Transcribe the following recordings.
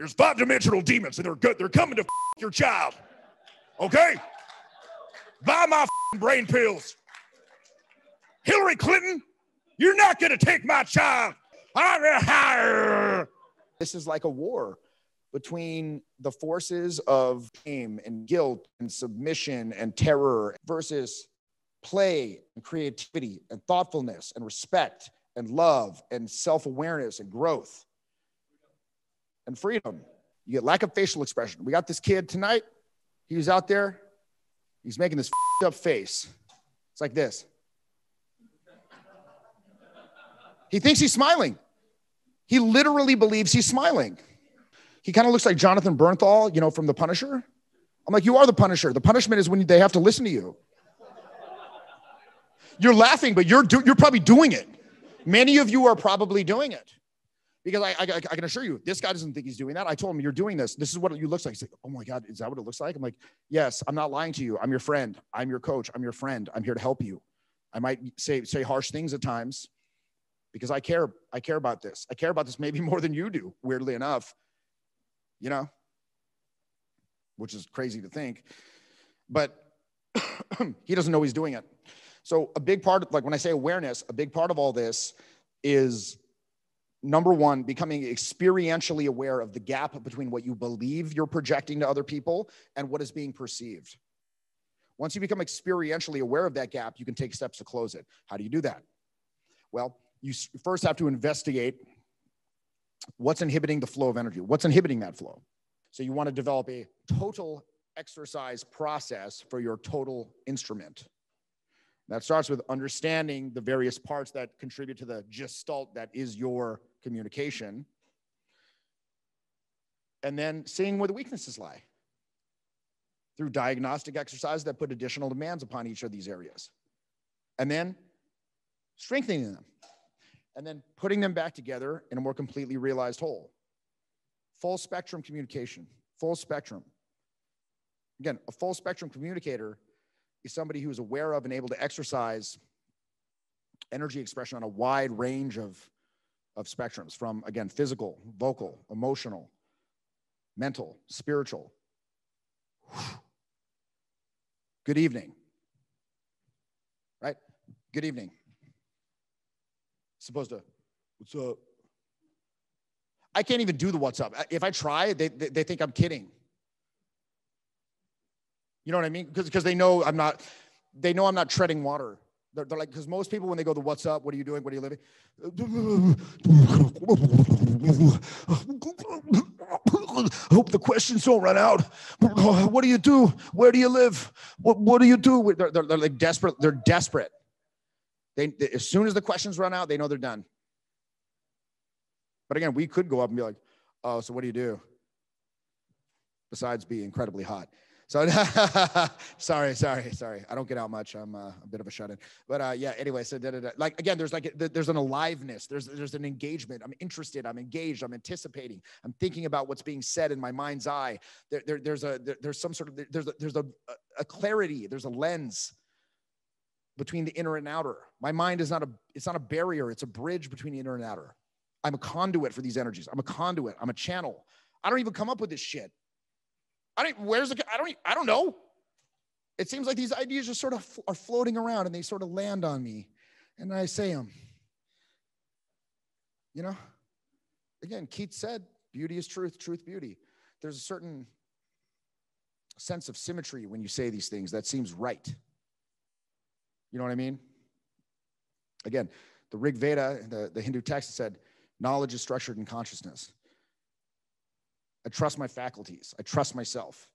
There's five dimensional demons and they're good. They're coming to your child. Okay? Buy my brain pills. Hillary Clinton, you're not going to take my child. This is like a war between the forces of shame and guilt and submission and terror versus play and creativity and thoughtfulness and respect and love and self awareness and growth and freedom. You get lack of facial expression. We got this kid tonight. He was out there. He's making this up face. It's like this. He thinks he's smiling. He literally believes he's smiling. He kind of looks like Jonathan Bernthal, you know, from The Punisher. I'm like, you are the Punisher. The punishment is when they have to listen to you. You're laughing, but you're do- you're probably doing it. Many of you are probably doing it. Because I, I, I, can assure you, this guy doesn't think he's doing that. I told him, You're doing this. This is what it looks like. He's like, Oh my God, is that what it looks like? I'm like, Yes, I'm not lying to you. I'm your friend. I'm your coach. I'm your friend. I'm here to help you. I might say, say harsh things at times because I care. I care about this. I care about this maybe more than you do, weirdly enough, you know, which is crazy to think. But he doesn't know he's doing it. So, a big part, like when I say awareness, a big part of all this is number one, becoming experientially aware of the gap between what you believe you're projecting to other people and what is being perceived. Once you become experientially aware of that gap, you can take steps to close it. How do you do that? Well, you first have to investigate what's inhibiting the flow of energy, what's inhibiting that flow. So you want to develop a total exercise process for your total instrument. That starts with understanding the various parts that contribute to the gestalt that is your communication. And then seeing where the weaknesses lie through diagnostic exercises that put additional demands upon each of these areas. And then strengthening them. And then putting them back together in a more completely realized whole. Full spectrum communication, full spectrum. Again, a full spectrum communicator is somebody who is aware of and able to exercise energy expression on a wide range of, of spectrums from, again, physical, vocal, emotional, mental, spiritual. Good evening. Right? Good evening. Supposed to, what's up? I can't even do the what's up. If I try, they, they, they think I'm kidding. You know what I mean? Because because they know I'm not, they know I'm not treading water. They're, they're like, because most people, when they go to what's up, what are you doing? What are you living? I Hope the questions don't run out. What do you do? Where do you live? What, what do you do? They're, they're, they're like desperate. They're desperate. They, they, as soon as the questions run out, they know they're done. But again, we could go up and be like, oh, so what do you do? Besides be incredibly hot. So sorry, sorry, sorry. I don't get out much. I'm uh, a bit of a shut-in. But uh, yeah. Anyway, so da, da, da. like again, there's like there's an aliveness. There's there's an engagement. I'm interested. I'm engaged. I'm anticipating. I'm thinking about what's being said in my mind's eye. There, there there's a there, there's some sort of there's a, there's a, a clarity. There's a lens between the inner and outer. My mind is not a it's not a barrier. It's a bridge between the inner and outer. I'm a conduit for these energies. I'm a conduit. I'm a channel. I don't even come up with this shit. I don't. Where's the? I don't. I don't know. It seems like these ideas just sort of are floating around and they sort of land on me, and I say them. You know. Again, Keats said, "Beauty is truth, truth beauty." There's a certain sense of symmetry when you say these things that seems right. You know what I mean? Again, the Rig Veda, the, the Hindu text said, knowledge is structured in consciousness. I trust my faculties. I trust myself.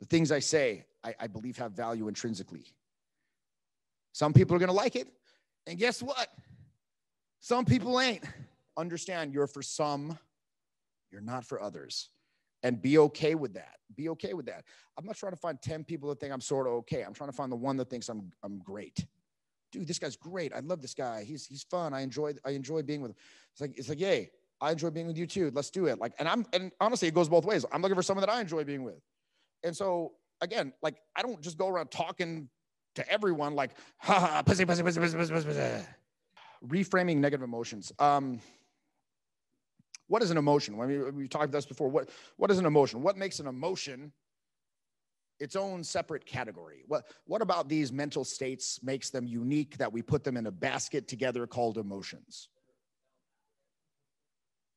The things I say, I, I believe have value intrinsically. Some people are going to like it. And guess what? Some people ain't. Understand you're for some, you're not for others. And be okay with that. Be okay with that. I'm not trying to find 10 people that think I'm sort of okay. I'm trying to find the one that thinks I'm, I'm great. Dude, this guy's great. I love this guy. He's, he's fun. I enjoy, I enjoy being with him. It's like, it's like, yay, I enjoy being with you too. Let's do it. Like, and I'm, and honestly, it goes both ways. I'm looking for someone that I enjoy being with. And so again, like, I don't just go around talking to everyone like, ha ha, pussy, pussy, pussy, pussy, pussy, pussy. Reframing negative emotions. Um, what is an emotion? I mean, we've talked about this before. What, what is an emotion? What makes an emotion its own separate category? What, what about these mental states makes them unique that we put them in a basket together called emotions?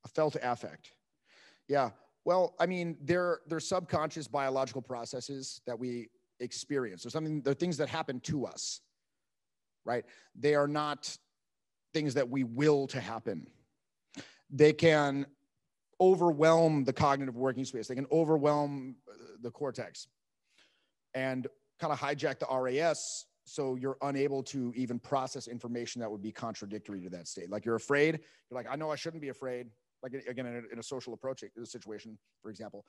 Felt affect. Yeah. Well, I mean, they're, they're subconscious biological processes that we experience. There's something, they're things that happen to us, right? They are not things that we will to happen they can overwhelm the cognitive working space. They can overwhelm uh, the cortex and kind of hijack the RAS so you're unable to even process information that would be contradictory to that state. Like you're afraid, you're like, I know I shouldn't be afraid. Like again, in a, in a social approach situation, for example,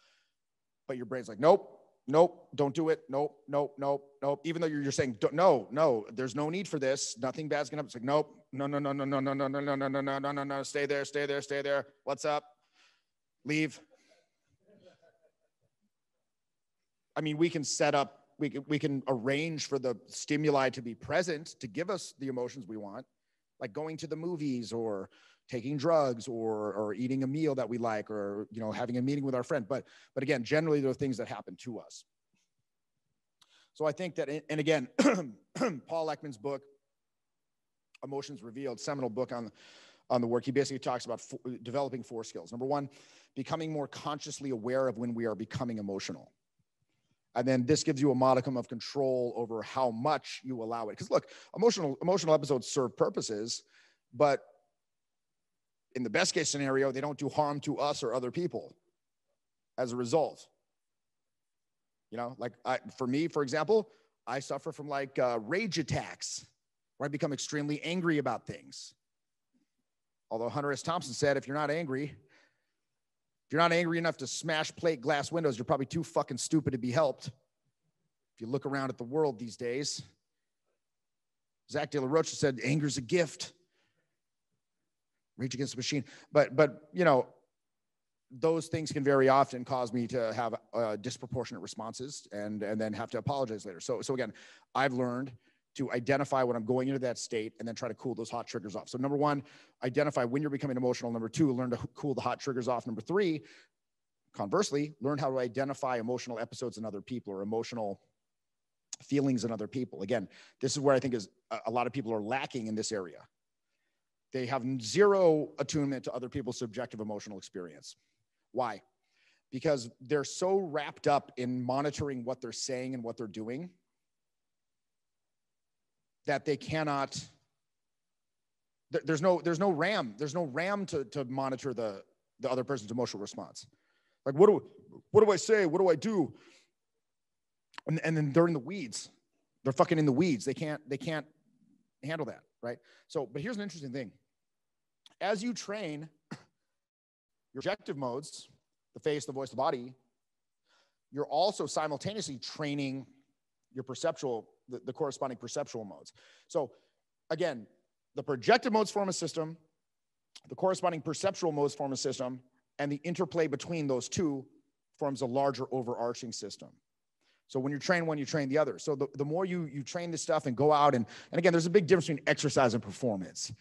but your brain's like, nope, nope, don't do it. Nope, nope, nope, nope. Even though you're, you're saying, no, no, there's no need for this. Nothing bad's gonna happen. It's like, nope, no, no, no, no, no, no, no, no, no, no, no, no, no, no, no. Stay there, stay there, stay there. What's up? Leave. I mean, we can set up, we can, we can arrange for the stimuli to be present to give us the emotions we want, like going to the movies or taking drugs or or eating a meal that we like or you know having a meeting with our friend. But but again generally there are things that happen to us. So i think that and again paul ekman's book emotions revealed seminal book on on the work he basically talks about developing four skills. Number one becoming more consciously aware of when we are becoming emotional. And then this gives you a modicum of control over how much you allow it. Because look emotional emotional episodes serve purposes but in the best case scenario, they don't do harm to us or other people as a result. You know, like I, for me, for example, I suffer from like uh, rage attacks where I become extremely angry about things. Although Hunter S. Thompson said, if you're not angry, if you're not angry enough to smash plate glass windows, you're probably too fucking stupid to be helped. If you look around at the world these days, Zach De La Rocha said, anger's a gift. Rage Against the Machine. But but you know, those things can very often cause me to have uh, disproportionate responses and and then have to apologize later. So so again, I've learned to identify when I'm going into that state and then try to cool those hot triggers off. So number one, identify when you're becoming emotional. Number two, learn to cool the hot triggers off. Number three, conversely, learn how to identify emotional episodes in other people or emotional feelings in other people. Again, this is where I think is a lot of people are lacking in this area. They have zero attunement to other people's subjective emotional experience. Why? Because they're so wrapped up in monitoring what they're saying and what they're doing that they cannot there's no there's no ram there's no ram to, to monitor the the other person's emotional response. Like what do what do i say? What do i do? And, and then they're in the weeds. They're fucking in the weeds. They can't they can't handle that right? So but here's an interesting thing as you train your objective modes, the face, the voice, the body, you're also simultaneously training your perceptual, the, the corresponding perceptual modes. So again, the projective modes form a system, the corresponding perceptual modes form a system, and the interplay between those two forms a larger overarching system. So when you train one, you train the other. So the, the more you you train this stuff and go out and and again, there's a big difference between exercise and performance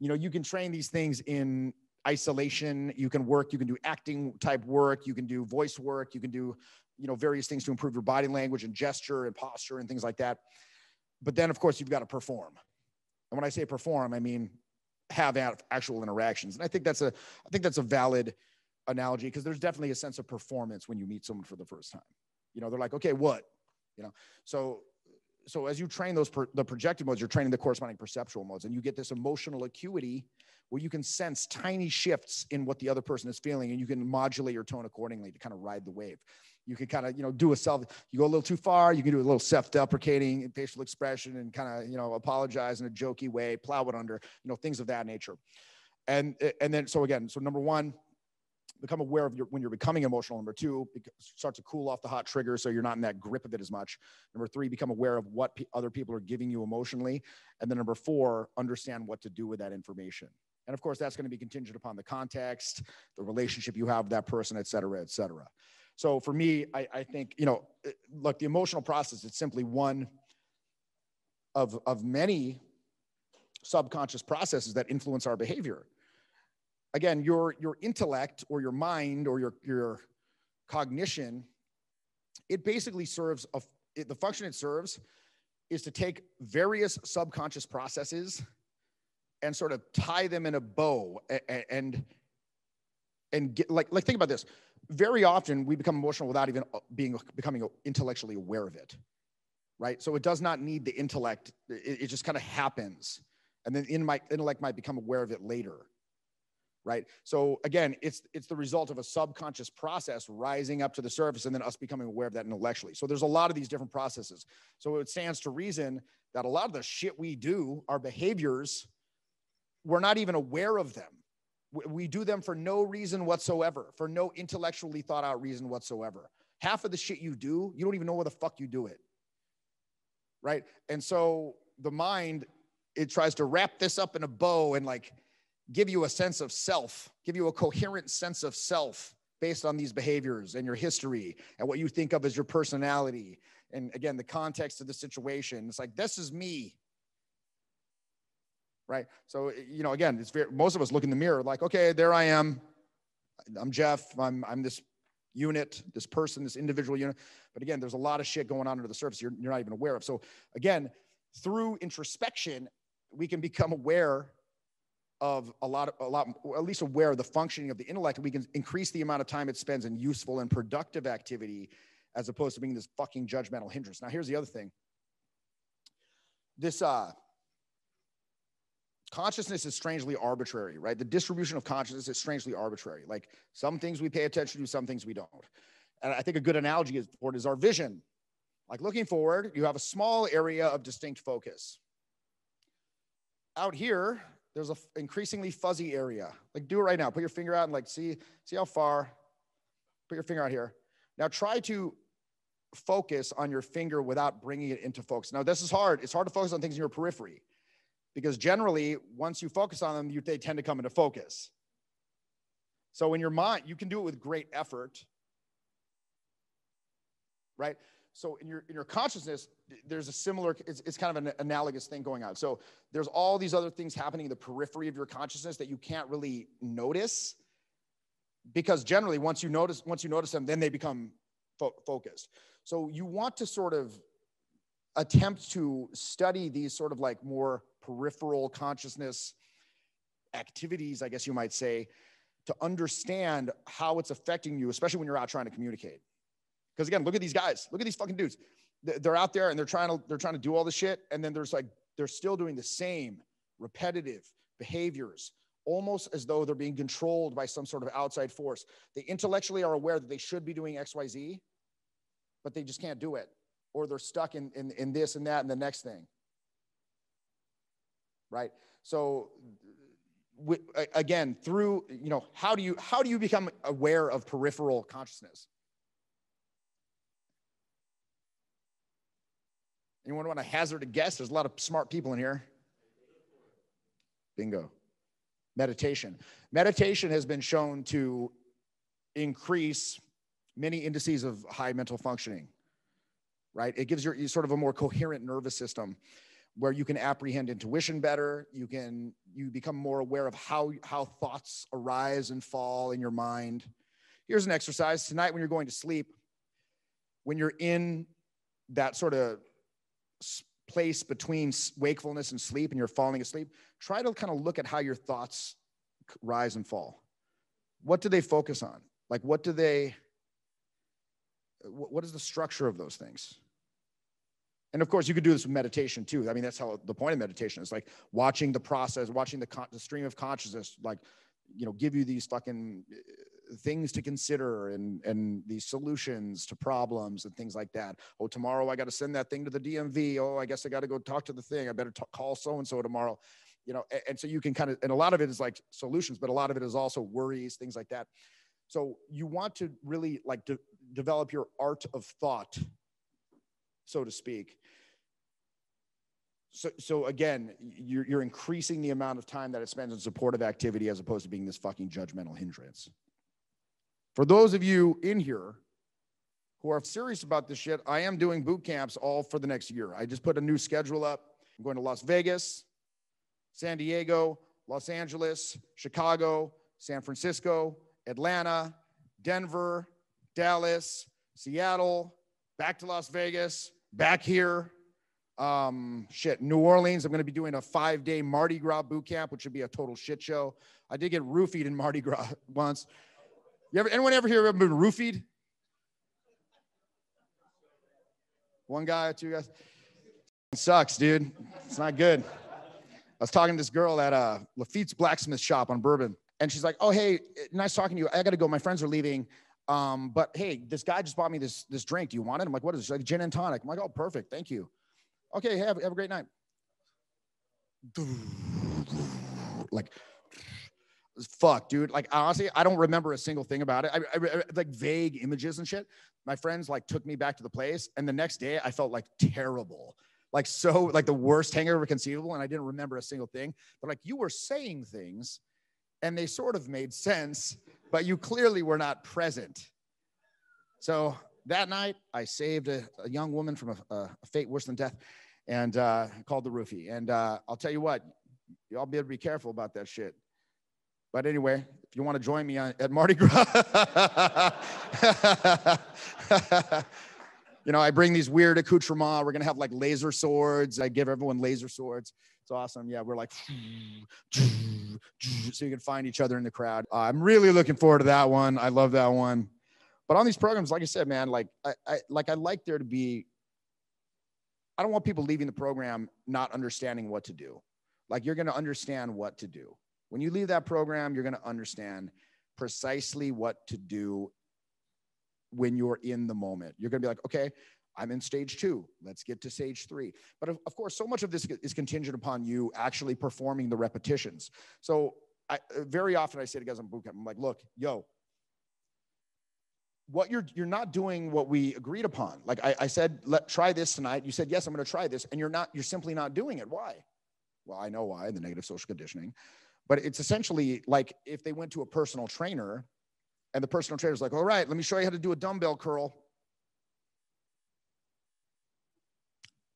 you know, you can train these things in isolation. You can work, you can do acting type work, you can do voice work, you can do, you know, various things to improve your body language and gesture and posture and things like that. But then, of course, you've got to perform. And when I say perform, I mean have actual interactions. And I think that's a, I think that's a valid analogy because there's definitely a sense of performance when you meet someone for the first time. You know, they're like, okay, what? You know, so so as you train those per, the projective modes, you're training the corresponding perceptual modes, and you get this emotional acuity where you can sense tiny shifts in what the other person is feeling, and you can modulate your tone accordingly to kind of ride the wave. You can kind of you know do a self. You go a little too far, you can do a little self-deprecating facial expression and kind of you know apologize in a jokey way, plow it under, you know things of that nature. And and then so again, so number one, become aware of your when you're becoming emotional. Number two, start to cool off the hot trigger so you're not in that grip of it as much. Number three, become aware of what p- other people are giving you emotionally. And then number four, understand what to do with that information. And of course, that's going to be contingent upon the context, the relationship you have with that person, et cetera, et cetera. So for me, I, I think, you know, look, the emotional process, it's simply one of, of many subconscious processes that influence our behavior again, your your intellect or your mind or your your cognition, it basically serves a it, the function it serves is to take various subconscious processes and sort of tie them in a bow and and, and get like like think about this. Very often we become emotional without even uh, being becoming intellectually aware of it right? So it does not need the intellect. It, it just kind of happens. And then in my intellect might become aware of it later right? So again it's it's the result of a subconscious process rising up to the surface and then us becoming aware of that intellectually. So there's a lot of these different processes. So it stands to reason that a lot of the shit we do our behaviors we're not even aware of them. We do them for no reason whatsoever for no intellectually thought out reason whatsoever. Half of the shit you do you don't even know where the fuck you do it right? And so the mind it tries to wrap this up in a bow and like give you a sense of self, give you a coherent sense of self based on these behaviors and your history and what you think of as your personality. And again, the context of the situation. It's like, this is me. Right. So, you know, again, it's very, most of us look in the mirror like, okay, there I am. I'm Jeff. I'm, I'm this unit, this person, this individual unit. But again, there's a lot of shit going on under the surface you're, you're not even aware of. So, again, through introspection, we can become aware of a lot of a lot at least aware of the functioning of the intellect we can increase the amount of time it spends in useful and productive activity as opposed to being this fucking judgmental hindrance. Now here's the other thing. This uh consciousness is strangely arbitrary right? The distribution of consciousness is strangely arbitrary. Like some things we pay attention to some things we don't. And i think a good analogy is for it is our vision. Like looking forward you have a small area of distinct focus. Out here there's a f- increasingly fuzzy area. Like do it right now. Put your finger out and like see see how far. Put your finger out here. Now try to focus on your finger without bringing it into focus. Now this is hard. It's hard to focus on things in your periphery because generally once you focus on them, you, they tend to come into focus. So in your mind, you can do it with great effort, right? So in your in your consciousness there's a similar it's, it's kind of an analogous thing going on. So there's all these other things happening in the periphery of your consciousness that you can't really notice because generally once you notice once you notice them then they become fo- focused. So you want to sort of attempt to study these sort of like more peripheral consciousness activities i guess you might say to understand how it's affecting you especially when you're out trying to communicate because again, look at these guys. Look at these fucking dudes. They're out there and they're trying to they're trying to do all the shit, and then there's like they're still doing the same repetitive behaviors, almost as though they're being controlled by some sort of outside force. They intellectually are aware that they should be doing X, Y, Z, but they just can't do it, or they're stuck in in, in this and that and the next thing. Right. So again through you know how do you how do you become aware of peripheral consciousness Anyone want to hazard a guess? There's a lot of smart people in here. Bingo. Meditation. Meditation has been shown to increase many indices of high mental functioning, right? It gives you sort of a more coherent nervous system where you can apprehend intuition better. You can, you become more aware of how, how thoughts arise and fall in your mind. Here's an exercise tonight when you're going to sleep, when you're in that sort of place between wakefulness and sleep and you're falling asleep, try to kind of look at how your thoughts rise and fall. What do they focus on? Like, what do they, what is the structure of those things? And of course, you could do this with meditation too. I mean, that's how the point of meditation is like watching the process, watching the, the stream of consciousness, like, you know, give you these fucking things to consider and and these solutions to problems and things like that. Oh, tomorrow I got to send that thing to the DMV. Oh, I guess I got to go talk to the thing. I better call so and so tomorrow. You know, and, and so you can kind of and a lot of it is like solutions, but a lot of it is also worries, things like that. So you want to really like de- develop your art of thought, so to speak. So, so again, you're, you're increasing the amount of time that it spends in supportive activity as opposed to being this fucking judgmental hindrance. For those of you in here who are serious about this shit, I am doing boot camps all for the next year. I just put a new schedule up. I'm going to Las Vegas, San Diego, Los Angeles, Chicago, San Francisco, Atlanta, Denver, Dallas, Seattle, back to Las Vegas, back here. Um, shit, New Orleans. I'm going to be doing a five day Mardi Gras boot camp, which would be a total shit show. I did get roofied in Mardi Gras once. You ever, anyone ever here ever been roofied? One guy, two guys. It sucks, dude. It's not good. I was talking to this girl at uh, Lafitte's blacksmith shop on Bourbon, and she's like, "Oh, hey, nice talking to you. I got to go. My friends are leaving. Um, but hey, this guy just bought me this this drink. Do you want it? I'm like, what is it? She's like gin and tonic. I'm like, oh, perfect. Thank you. Okay, have, have a great night. Like, fuck, dude. Like, honestly, I don't remember a single thing about it. I, I, I, like vague images and shit. My friends like took me back to the place, and the next day I felt like terrible, like so, like the worst hangover conceivable, and I didn't remember a single thing. But like, you were saying things, and they sort of made sense, but you clearly were not present. So that night, I saved a, a young woman from a, a, fate worse than death and uh, called the roofie. And uh, I'll tell you what, y'all better be careful about that shit. But anyway, if you want to join me at Mardi Gras, you know, I bring these weird accoutrements. We're going to have like laser swords. I give everyone laser swords. It's awesome. Yeah, we're like, so you can find each other in the crowd. Uh, I'm really looking forward to that one. I love that one. But on these programs, like I said, man, like I, I like I like there to be. I don't want people leaving the program not understanding what to do. Like you're going to understand what to do. When you leave that program, you're going to understand precisely what to do when you're in the moment. You're going to be like, okay, I'm in stage two. Let's get to stage three. But of, of course, so much of this is contingent upon you actually performing the repetitions. So I, very often I say to guys on bootcamp, I'm like, look, yo, what you're you're not doing what we agreed upon. Like I, I said, let try this tonight. You said yes, I'm going to try this, and you're not. You're simply not doing it. Why? Well, I know why. The negative social conditioning, but it's essentially like if they went to a personal trainer, and the personal trainer's like, "All right, let me show you how to do a dumbbell curl."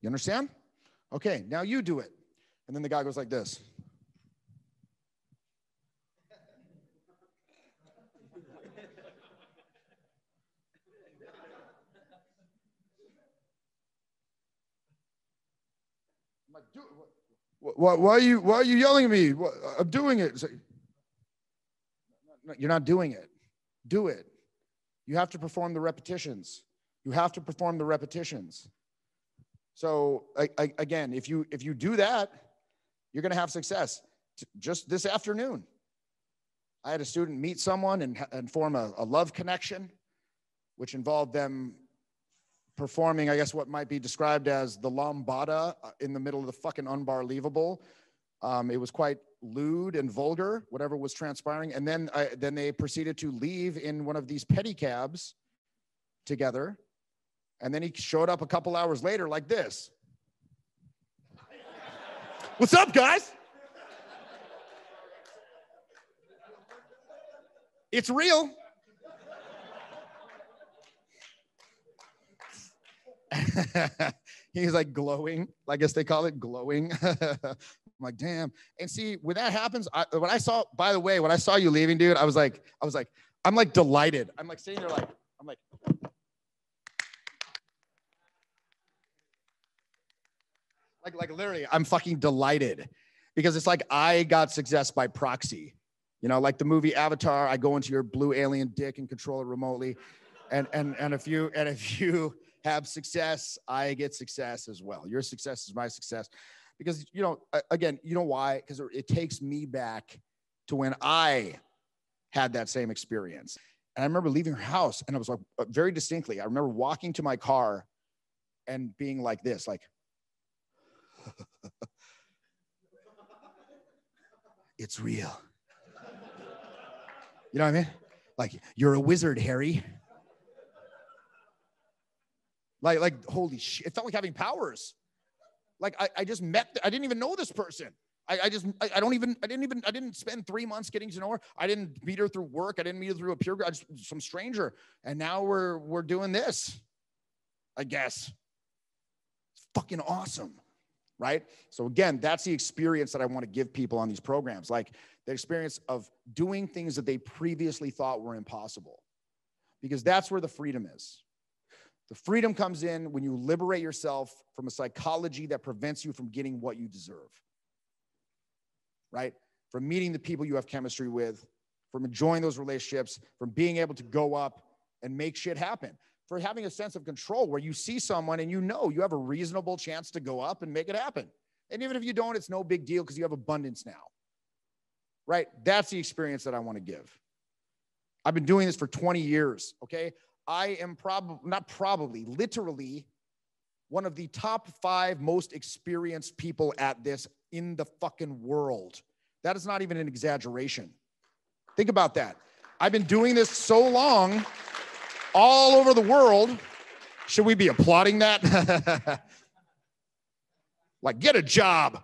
You understand? Okay, now you do it, and then the guy goes like this. Why, why, are you why are you yelling at me? I'm doing it. Like, you're not doing it. Do it. You have to perform the repetitions. You have to perform the repetitions. So I, I, again, if you if you do that, you're going to have success. Just this afternoon, I had a student meet someone and, and form a, a love connection, which involved them performing, I guess, what might be described as the lambada uh, in the middle of the fucking unbelievable. Um, it was quite lewd and vulgar, whatever was transpiring. And then, I, then they proceeded to leave in one of these pedicabs together. And then he showed up a couple hours later like this. What's up, guys? It's real. he's like glowing. I guess they call it glowing. I'm like, damn. And see, when that happens, I, when I saw, by the way, when I saw you leaving, dude, I was like, I was like, I'm like delighted. I'm like sitting there, like, I'm like, like, like literally, I'm fucking delighted because it's like I got success by proxy. You know, like the movie Avatar, I go into your blue alien dick and control it remotely. And and and if you and if you have success, I get success as well. Your success is my success. Because, you know, again, you know why? Because it takes me back to when I had that same experience. And I remember leaving her house and I was like, uh, very distinctly, I remember walking to my car and being like this, like, it's real. You know what I mean? Like, you're a wizard, Harry. Like, like, holy shit. It felt like having powers. Like I, I just met, I didn't even know this person. I, I just, I, I, don't even, I didn't even, I didn't spend three months getting to know her. I didn't meet her through work. I didn't meet her through a pure, I just, some stranger. And now we're, we're doing this, I guess. It's fucking awesome. right? So again, that's the experience that I want to give people on these programs, like the experience of doing things that they previously thought were impossible. Because that's where the freedom is. The freedom comes in when you liberate yourself from a psychology that prevents you from getting what you deserve. Right? From meeting the people you have chemistry with, from enjoying those relationships, from being able to go up and make shit happen for having a sense of control where you see someone and you know you have a reasonable chance to go up and make it happen. And even if you don't, it's no big deal because you have abundance now. Right? That's the experience that I want to give. I've been doing this for 20 years. Okay. I am probably, not probably, literally one of the top five most experienced people at this in the fucking world. That is not even an exaggeration. Think about that. I've been doing this so long all over the world. Should we be applauding that? like, get a job.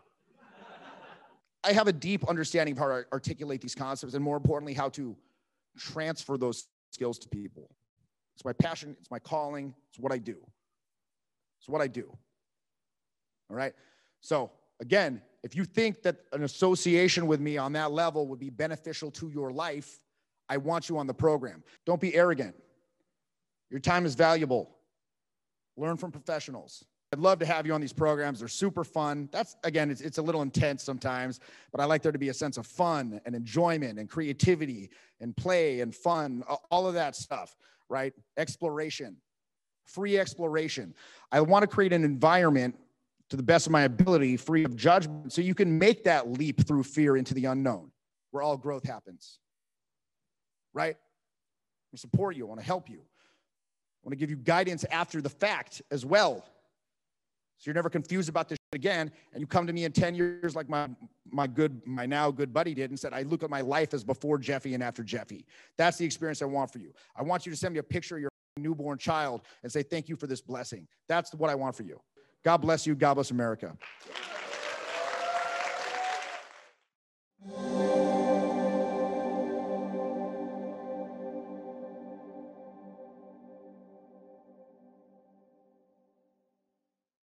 I have a deep understanding of how to articulate these concepts and more importantly, how to transfer those skills to people. It's my passion, it's my calling, it's what I do. It's what I do. All right. So, again, if you think that an association with me on that level would be beneficial to your life, I want you on the program. Don't be arrogant. Your time is valuable. Learn from professionals. I'd love to have you on these programs. They're super fun. That's, again, it's, it's a little intense sometimes, but I like there to be a sense of fun and enjoyment and creativity and play and fun, all of that stuff, right? Exploration, free exploration. I want to create an environment to the best of my ability, free of judgment, so you can make that leap through fear into the unknown where all growth happens, right? I support you, I want to help you. I want to give you guidance after the fact as well. So you're never confused about this again. And you come to me in 10 years like my, my good, my now good buddy did and said, I look at my life as before Jeffy and after Jeffy. That's the experience I want for you. I want you to send me a picture of your newborn child and say, thank you for this blessing. That's what I want for you. God bless you. God bless America.